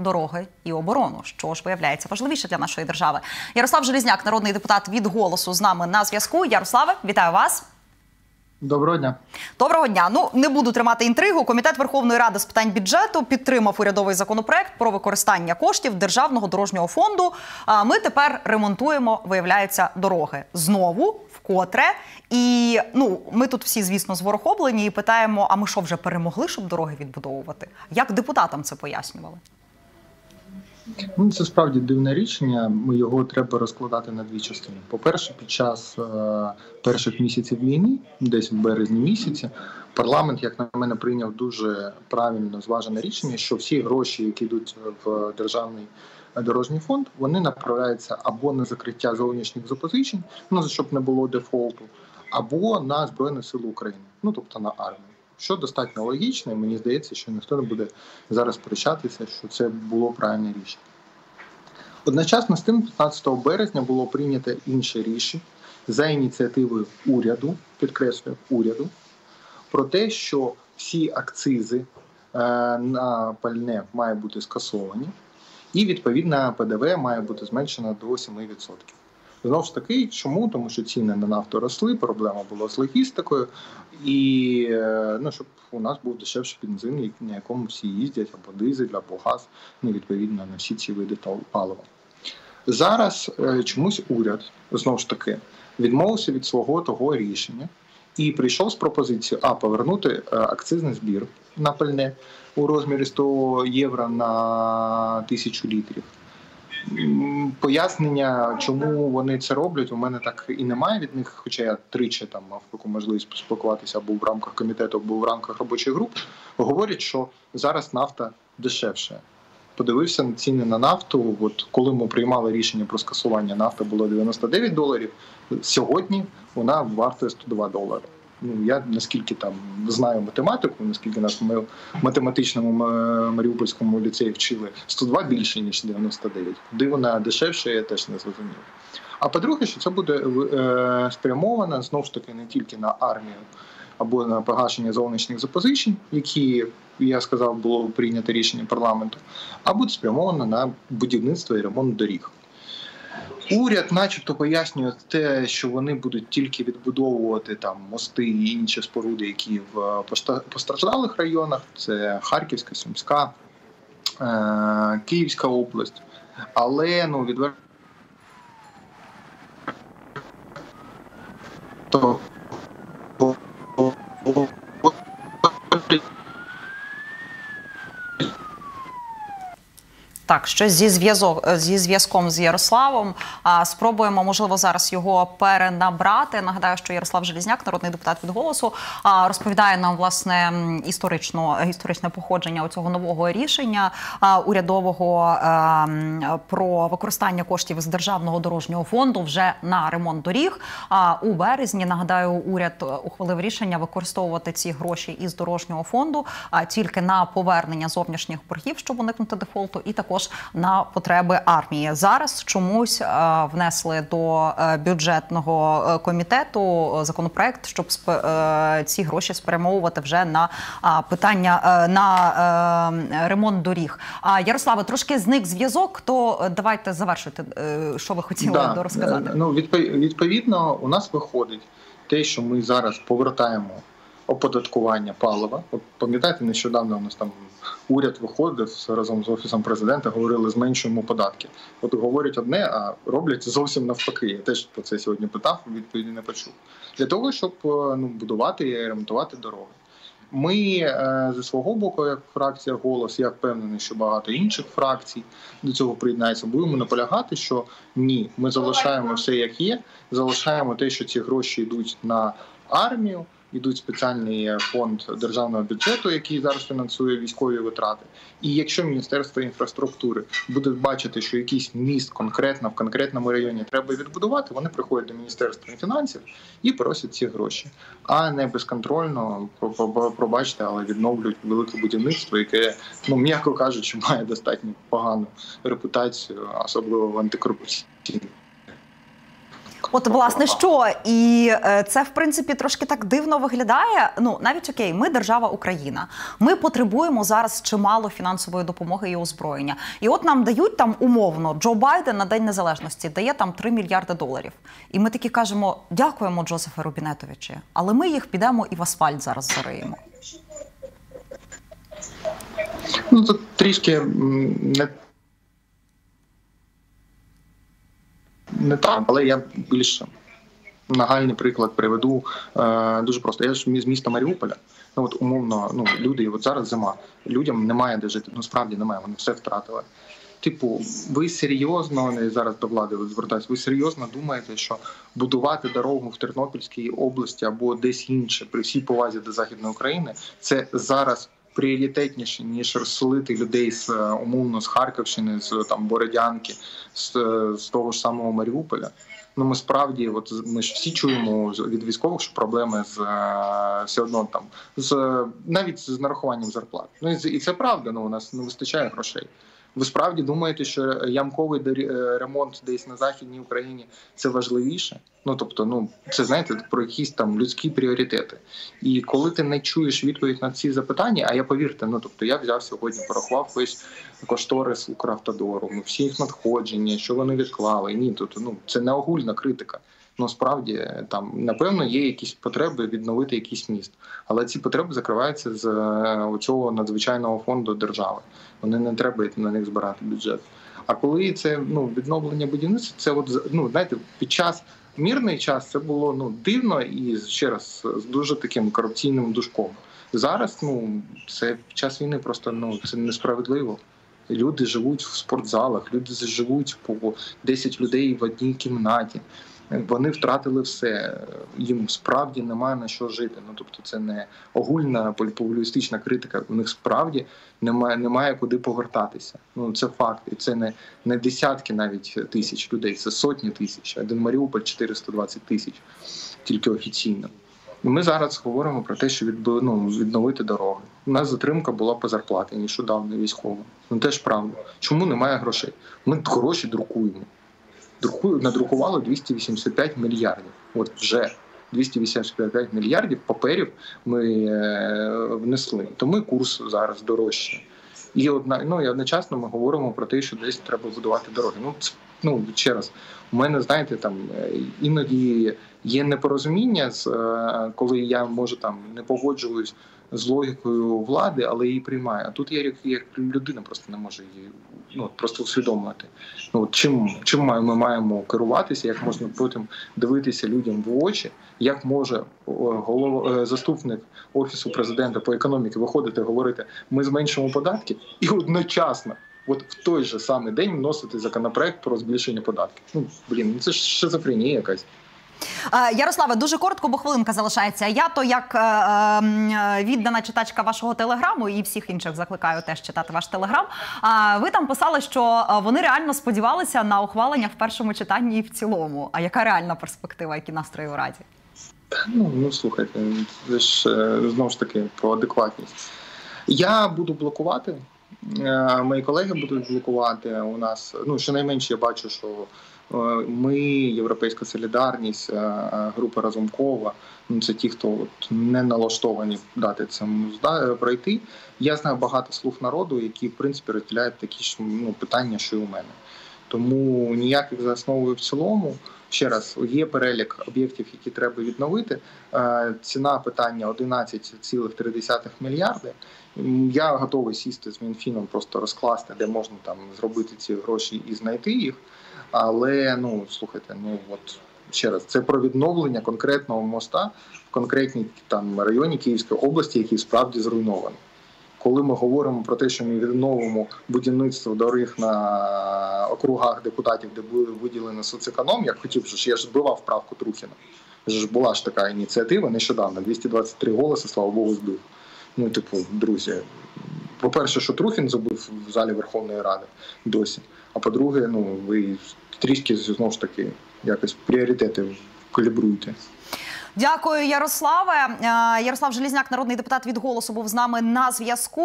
дороги і оборону, що ж виявляється важливіше для нашої держави. Ярослав Желізняк, народний депутат від голосу, з нами на зв'язку. Ярославе, вітаю вас. Доброго дня, доброго дня. Ну не буду тримати інтригу. Комітет Верховної Ради з питань бюджету підтримав урядовий законопроект про використання коштів державного дорожнього фонду. А ми тепер ремонтуємо, виявляється, дороги знову вкотре. І ну ми тут всі, звісно, зворохоблені і питаємо: а ми що вже перемогли, щоб дороги відбудовувати? Як депутатам це пояснювали? Ну, Це справді дивне рішення. Його треба розкладати на дві частини. По-перше, під час е, перших місяців війни, десь в березні місяці, парламент, як на мене, прийняв дуже правильно зважене рішення, що всі гроші, які йдуть в державний дорожній фонд, вони направляються або на закриття зовнішніх запозичень, ну щоб не було дефолту, або на збройні сили України, ну тобто на армію. Що достатньо логічно, і мені здається, що ніхто не буде зараз сперечатися, що це було правильне рішення. Одночасно з тим, 15 березня було прийнято інше рішення за ініціативою уряду, підкреслюю уряду, про те, що всі акцизи е, на пальне мають бути скасовані, і відповідно ПДВ має бути зменшено до 7%. Знову ж таки, чому? Тому що ціни на нафту росли, проблема була з логістикою, і е, ну, щоб у нас був дешевший бензин, на якому всі їздять, або дизель, або газ, ну, відповідно на всі ці види палива. Зараз е, чомусь уряд знову ж таки відмовився від свого того рішення і прийшов з пропозицією а повернути е, акцизний збір на пальне у розмірі 100 євро на тисячу літрів. Пояснення, чому вони це роблять, у мене так і немає від них. Хоча я тричі там мав таку можливість поспілкуватися або в рамках комітету, або в рамках робочих груп. Говорять, що зараз нафта дешевше. Подивився на ціни на нафту. От коли ми приймали рішення про скасування нафта було 99 доларів. Сьогодні вона вартує 102 долари ну я наскільки там знаю математику, наскільки нас в математичному Маріупольському ліцеї вчили 102 більше ніж 99. Куди вона дешевше, я теж не зрозумів. А по-друге, що це буде е, спрямовано знову ж таки не тільки на армію або на погашення зовнішніх запозичень, які я сказав, було прийнято рішення парламенту, а буде спрямовано на будівництво і ремонт доріг. Уряд, начебто, пояснює те, що вони будуть тільки відбудовувати там мости і інші споруди, які в постраждалих районах. Це Харківська, Сумська, е, Київська область. Але ну відверто. Так, щось зі зв'язок зі зв'язком з Ярославом. А спробуємо, можливо, зараз його перенабрати. Нагадаю, що Ярослав Желізняк, народний депутат від голосу, а, розповідає нам власне історично історичне походження цього нового рішення а, урядового а, про використання коштів з державного дорожнього фонду вже на ремонт доріг. А у березні нагадаю, уряд ухвалив рішення використовувати ці гроші із дорожнього фонду, а тільки на повернення зовнішніх боргів, щоб уникнути дефолту, і також також на потреби армії. Зараз чомусь е, внесли до е, бюджетного е, комітету законопроект, щоб ці гроші спрямовувати вже на питання на ремонт доріг. А Ярославе, трошки зник зв'язок. То давайте завершити, що ви хотіли да. розказати. Ну відповідно, у нас виходить те, що ми зараз повертаємо оподаткування палива. От пам'ятаєте, нещодавно у нас там уряд виходив разом з офісом президента, говорили зменшуємо податки. От говорять одне, а роблять зовсім навпаки. Я теж про це сьогодні питав, відповіді не почув для того, щоб е, ну будувати і ремонтувати дороги. Ми е, зі свого боку, як фракція голос, я впевнений, що багато інших фракцій до цього приєднається. Будемо наполягати, що ні, ми залишаємо все як є, залишаємо те, що ці гроші йдуть на армію йдуть спеціальний фонд державного бюджету, який зараз фінансує військові витрати. І якщо міністерство інфраструктури буде бачити, що якийсь міст конкретно в конкретному районі треба відбудувати, вони приходять до міністерства фінансів і просять ці гроші, а не безконтрольно пробачте, але відновлюють велике будівництво, яке ну м'яко кажучи, має достатньо погану репутацію, особливо в антикорупційній От, власне, що і е, це в принципі трошки так дивно виглядає. Ну навіть окей, ми держава Україна. Ми потребуємо зараз чимало фінансової допомоги і озброєння. І от нам дають там умовно Джо Байден на день незалежності дає там 3 мільярди доларів. І ми такі кажемо: дякуємо, Джозефе Рубінетовичі, але ми їх підемо і в асфальт зараз зариємо. Ну тут трішки не. Не так, але я більш нагальний приклад приведу е, дуже просто. Я ж з міста Маріуполя. Ну от умовно, ну люди, от зараз зима, людям немає де жити. Ну справді немає, вони все втратили. Типу, ви серйозно зараз до влади звертаюся, ви серйозно думаєте, що будувати дорогу в Тернопільській області або десь інше при всій повазі до західної України це зараз пріоритетніше ніж розселити людей з е, умовно з Харківщини, з там Бородянки, з, з того ж самого Маріуполя. Ну ми справді, от ми ж всі чуємо від військових, що проблеми з е, все одно там з навіть з нарахуванням зарплат. Ну і це правда. Ну у нас не вистачає грошей. Ви справді думаєте, що ямковий е, ремонт десь на західній Україні це важливіше? Ну тобто, ну це знаєте про якісь там людські пріоритети. І коли ти не чуєш відповідь на ці запитання, а я повірте, ну тобто я взяв сьогодні, порахував весь кошторис Укравтодору, ну, всі їх надходження, що вони відклали. Ні, тут ну це не огульна критика. Ну справді там напевно є якісь потреби відновити якийсь міст, але ці потреби закриваються з е, цього надзвичайного фонду держави. Вони не треба на них збирати бюджет. А коли це ну відновлення будівництва, це от ну знаєте, під час мирний час це було ну дивно і ще раз з дуже таким корупційним душком. Зараз ну це під час війни просто ну це несправедливо. Люди живуть в спортзалах, люди живуть по 10 людей в одній кімнаті. Вони втратили все. Їм справді немає на що жити. Ну тобто, це не огульна популістична критика. У них справді немає, немає куди повертатися. Ну це факт, і це не, не десятки навіть тисяч людей, це сотні тисяч. Один Маріуполь 420 тисяч, тільки офіційно. Ми зараз говоримо про те, що відбу- ну, відновити дороги. У нас затримка була по зарплаті нещодавно військово. Ну теж правда. Чому немає грошей? Ми гроші друкуємо. Надрукували 285 мільярдів. От вже 285 мільярдів паперів ми е, внесли. Тому курс зараз дорожче. І одна, ну, і одночасно ми говоримо про те, що десь треба будувати дороги. Ну, ну ще раз, у мене, знаєте, там е, іноді є непорозуміння, е, коли я може там не погоджуюсь з логікою влади, але її приймаю. А тут я як, людина просто не можу її ну, просто усвідомити. Ну, чим, чим ми маємо керуватися, як можна потім дивитися людям в очі, як може голова, е, заступник офісу президента по економіці виходити, говорити, ми зменшимо податки, і одночасно. От в той же самий день вносити законопроект про збільшення податків. Ну блін, ну це ж шизофренія якась. Е, Ярославе, дуже коротко, бо хвилинка залишається. Я то як е, е, віддана читачка вашого телеграму і всіх інших закликаю теж читати ваш телеграм. Ви там писали, що вони реально сподівалися на ухвалення в першому читанні і в цілому. А яка реальна перспектива, які настрої у раді? Ну, ну слухайте, це ж знову ж таки про адекватність. Я буду блокувати. Мої колеги будуть блокувати. У нас ну щонайменше я бачу, що ми, Європейська Солідарність, е, е, група Разумкова. Ну це ті, хто от не налаштовані дати цьому пройти. Я знаю багато слуг народу, які в принципі розділяють такі ж ну, питання, що і у мене. Тому ніяких за основою в цілому. Ще раз є перелік об'єктів, які треба відновити. Е, Ціна питання 11,3 мільярди. Я готовий сісти з Мінфіном, просто розкласти, де можна там зробити ці гроші і знайти їх. Але ну слухайте, ну от ще раз, це про відновлення конкретного моста в конкретній там районі Київської області, який справді зруйнований. Коли ми говоримо про те, що ми відновимо будівництво доріг на округах депутатів, де буде виділено соцеконом, як хотів, що я ж збивав правку Трухіна. Ж була ж така ініціатива нещодавно, 223 голоси, слава Богу, збив. Ну, типу, друзі, по-перше, що Трухін забив в залі Верховної Ради досі. А по-друге, ну ви трішки знову ж таки якось пріоритети калібруйте. Дякую, Ярославе. Е, Ярослав Желізняк, народний депутат від голосу, був з нами на зв'язку.